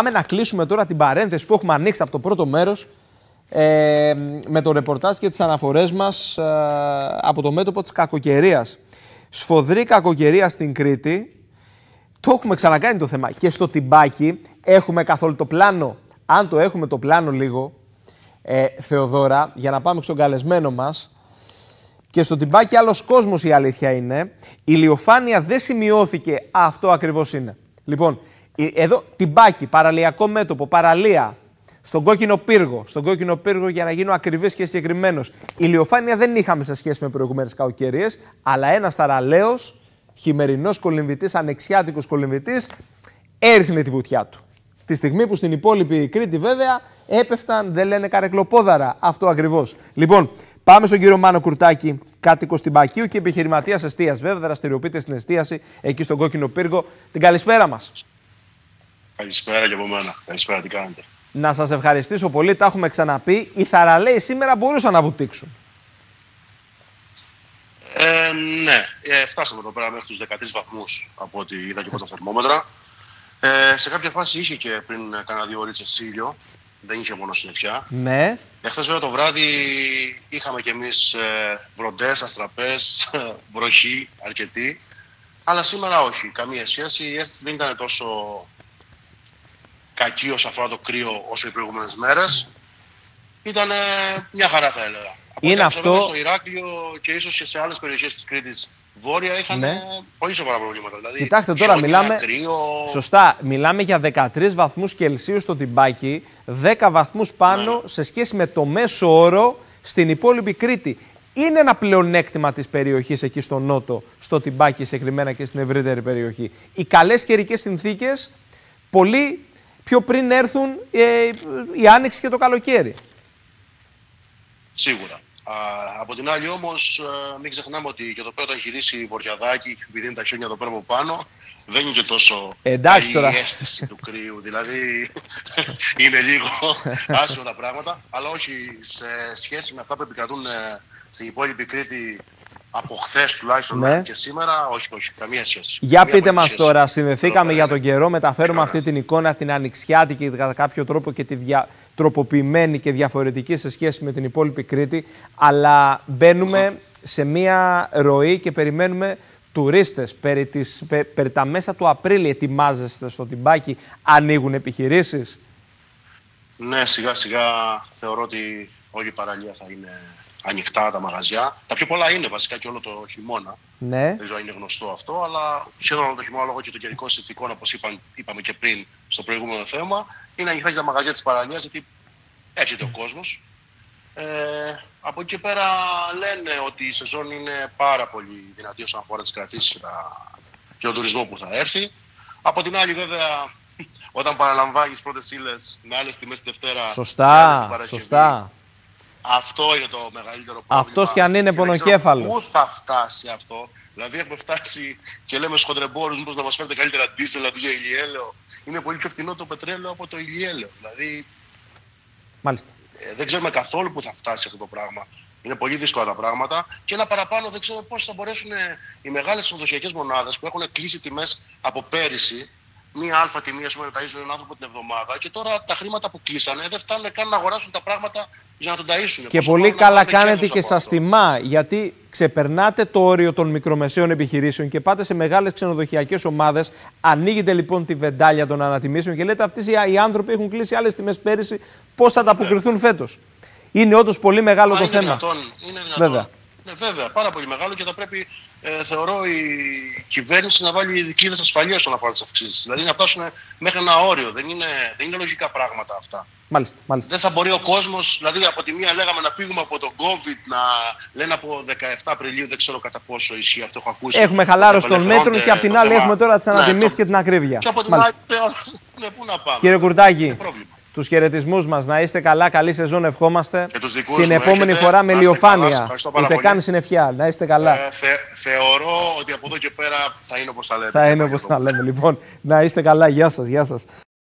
Πάμε να κλείσουμε τώρα την παρένθεση που έχουμε ανοίξει από το πρώτο μέρος ε, με το ρεπορτάζ και τις αναφορές μας ε, από το μέτωπο της κακοκαιρίας. Σφοδρή κακοκαιρία στην Κρήτη. Το έχουμε ξανακάνει το θέμα. Και στο τυμπάκι έχουμε καθόλου το πλάνο. Αν το έχουμε το πλάνο λίγο, ε, Θεοδώρα, για να πάμε στον καλεσμένο μας, και στο τυμπάκι άλλος κόσμος η αλήθεια είναι. Η ηλιοφάνεια δεν σημειώθηκε. Αυτό ακριβώς είναι. Λοιπόν, εδώ τυμπάκι, παραλιακό μέτωπο, παραλία, στον κόκκινο πύργο. Στον κόκκινο πύργο, για να γίνω ακριβής και συγκεκριμένος. Ηλιοφάνεια δεν είχαμε σε σχέση με προηγούμενες κακοκαιρίες, αλλά ένας ταραλέο, χειμερινός κολυμβητής, ανεξιάτικος κολυμβητής, έριχνε τη βουτιά του. Τη στιγμή που στην υπόλοιπη Κρήτη, βέβαια, έπεφταν, δεν λένε καρεκλοπόδαρα. Αυτό ακριβώς. Λοιπόν, Πάμε στον κύριο Μάνο Κουρτάκη, κάτοικο στην Πακίου και επιχειρηματίας εστίας. Βέβαια, δραστηριοποιείται στην εστίαση εκεί στον κόκκινο πύργο. Την καλησπέρα μας. Καλησπέρα και από μένα. Καλησπέρα, τι κάνετε. Να σας ευχαριστήσω πολύ. Τα έχουμε ξαναπεί. Οι θαραλέοι σήμερα μπορούσαν να βουτήξουν. Ε, ναι, ε, φτάσαμε εδώ πέρα μέχρι τους 13 βαθμούς από ό,τι είδα και από τα θερμόμετρα. Ε, σε κάποια φάση είχε και πριν κάνα δύο ώρες ήλιο. Δεν είχε μόνο συννεφιά. Ναι. Εχθές βέβαια το βράδυ είχαμε κι εμείς ε, βροντές, αστραπές, βροχή αρκετή. Αλλά σήμερα όχι, καμία σχέση. Η αίσθηση δεν ήταν τόσο κακή όσο αφορά το κρύο όσο οι προηγούμενες μέρες. Ήταν μια χαρά, θα έλεγα. Είναι αυτό. Στο Ηράκλειο και ίσως και σε άλλες περιοχές της Κρήτης βόρεια είχαν ναι. πολύ σοβαρά προβλήματα. Δηλαδή, Κοιτάξτε τώρα, μιλάμε. Σωστά, μιλάμε για 13 βαθμούς Κελσίου στο τυμπάκι, 10 βαθμούς πάνω ναι. σε σχέση με το μέσο όρο στην υπόλοιπη Κρήτη. Είναι ένα πλεονέκτημα της περιοχής εκεί στο Νότο, στο τυμπάκι συγκεκριμένα και στην ευρύτερη περιοχή. Οι καλές καιρικές συνθήκες πολύ πιο πριν έρθουν ε, η άνοιξη και το καλοκαίρι. Σίγουρα. Α, από την άλλη όμως, ε, μην ξεχνάμε ότι και εδώ πέρα όταν γυρίσει η Βορειαδάκη, επειδή είναι τα χιόνια εδώ πέρα από πάνω, δεν είναι και τόσο Εντάξει, καλή η αίσθηση του κρύου. Δηλαδή είναι λίγο άσχημα τα πράγματα, αλλά όχι σε σχέση με αυτά που επικρατούν ε, στην υπόλοιπη Κρήτη από χθες τουλάχιστον ναι. και σήμερα, όχι, όχι, καμία σχέση. Για πείτε μας τώρα, συνδεθήκαμε για τον καιρό, μεταφέρουμε αυτή την εικόνα, την ανοιξιάτικη κατά κάποιο τρόπο και τη δια... τροποποιημένη και διαφορετική σε σχέση με την υπόλοιπη Κρήτη, αλλά μπαίνουμε σε μία ροή και περιμένουμε τουρίστες περί, τις, περί τα μέσα του Απρίλη ετοιμάζεστε στο τυμπάκι, ανοίγουν επιχειρήσεις; Ναι, σιγά σιγά θεωρώ ότι όλη η παραλία θα είναι ανοιχτά τα μαγαζιά. Τα πιο πολλά είναι βασικά και όλο το χειμώνα. Ναι. Δεν ξέρω αν είναι γνωστό αυτό, αλλά σχεδόν όλο το χειμώνα λόγω και των καιρικών συνθηκών, όπως είπαμε και πριν στο προηγούμενο θέμα, είναι ανοιχτά και τα μαγαζιά της παραλίας, γιατί έρχεται ο κόσμος. Ε, από εκεί και πέρα λένε ότι η σεζόν είναι πάρα πολύ δυνατή όσον αφορά τις κρατήσεις και τον τουρισμό που θα έρθει. Από την άλλη, βέβαια, όταν παραλαμβάνεις πρώτες ύλες με άλλες τιμές τη Δευτέρα. Σωστά. Σωστά. Αυτό είναι το μεγαλύτερο πρόβλημα. Αυτός κι αν είναι πονοκέφαλος. Πού θα φτάσει αυτό. Δηλαδή, έχουμε φτάσει και λέμε στους χοντρεμπόρους, μήπως να μας φέρετε καλύτερα ντίζελ αντί για ηλιέλαιο. Είναι πολύ πιο φθηνό το πετρέλαιο από το ηλιέλαιο. Δηλαδή. Μάλιστα. Ε, δεν ξέρουμε καθόλου πού θα φτάσει αυτό το πράγμα. Είναι πολύ δύσκολα τα πράγματα. Και ένα παραπάνω δεν ξέρω πώς θα μπορέσουν οι μεγάλες ξενοδοχειακέ μονάδες που έχουν κλείσει τιμές από πέρυσι μία αλφα τιμή, ας πούμε, ταΐζουν έναν άνθρωπο την εβδομάδα και τώρα τα χρήματα που κλείσανε δεν φτάνουν καν να αγοράσουν τα πράγματα για να τον ταΐσουν. Και πολύ καλά κάνετε και σας τιμά, γιατί ξεπερνάτε το όριο των μικρομεσαίων επιχειρήσεων και πάτε σε μεγάλες ξενοδοχειακές ομάδες. Ανοίγετε λοιπόν τη βεντάλια των ανατιμήσεων και λέτε αυτοί οι άνθρωποι έχουν κλείσει άλλες τιμές πέρυσι, πώς θα ανταποκριθούν φέτος; Είναι όντως πολύ μεγάλο το είναι θέμα. Δυνατόν, είναι δυνατόν. Βέβαια. Ναι, βέβαια, πάρα πολύ μεγάλο και θα πρέπει, ε, θεωρώ, η κυβέρνηση να βάλει ειδική ασφαλείας όσον αφορά τις αυξήσεις. Δηλαδή να φτάσουν μέχρι ένα όριο. Δεν είναι, δεν είναι λογικά πράγματα αυτά. Μάλιστα, μάλιστα. Δεν θα μπορεί ο κόσμος, δηλαδή από τη μία λέγαμε να φύγουμε από τον COVID, να λένε από 17 Απριλίου, δεν ξέρω κατά πόσο ισχύει αυτό, έχω ακούσει. Έχουμε χαλάρωση των μέτρων και απ' την άλλη έχουμε τώρα τις ανατιμήσει ναι, και την ακρίβεια. Και από την άλλη, ναι, πού να πάμε. Κύριε Κουρτάκη, τους χαιρετισμούς μας. Να είστε καλά, καλή σεζόν, ευχόμαστε. την επόμενη φορά με ηλιοφάνεια. Ούτε καν συννεφιά. Να είστε καλά. Ε, θε, θεωρώ ότι από εδώ και πέρα θα είναι όπως τα λέμε. Θα είναι όπως τα λέμε. Λοιπόν, να είστε καλά. Γεια σας. Γεια σας.